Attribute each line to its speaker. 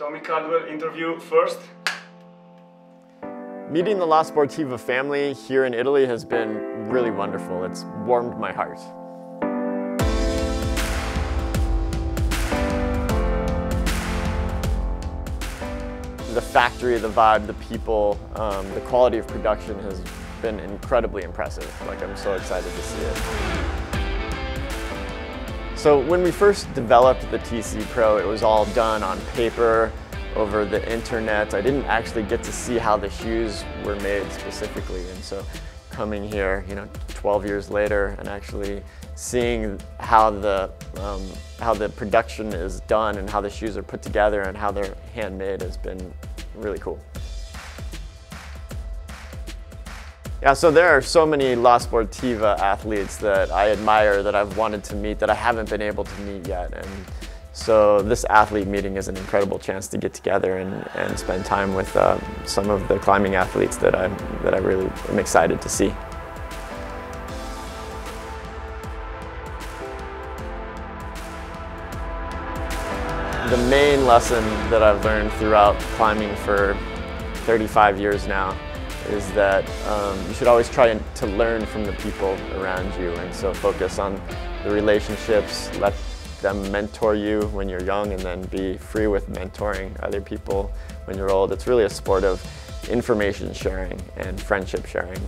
Speaker 1: Tommy Caldwell interview first.
Speaker 2: Meeting the La Sportiva family here in Italy has been really wonderful. It's warmed my heart. The factory, the vibe, the people, um, the quality of production has been incredibly impressive. Like I'm so excited to see it. So when we first developed the TC Pro, it was all done on paper, over the internet. I didn't actually get to see how the shoes were made specifically. And so coming here, you know, 12 years later and actually seeing how the, um, how the production is done and how the shoes are put together and how they're handmade has been really cool. Yeah, so there are so many La Sportiva athletes that I admire that I've wanted to meet that I haven't been able to meet yet. And so this athlete meeting is an incredible chance to get together and, and spend time with uh, some of the climbing athletes that I, that I really am excited to see. The main lesson that I've learned throughout climbing for 35 years now is that um, you should always try to learn from the people around you and so focus on the relationships, let them mentor you when you're young and then be free with mentoring other people when you're old. It's really a sport of information sharing and friendship sharing.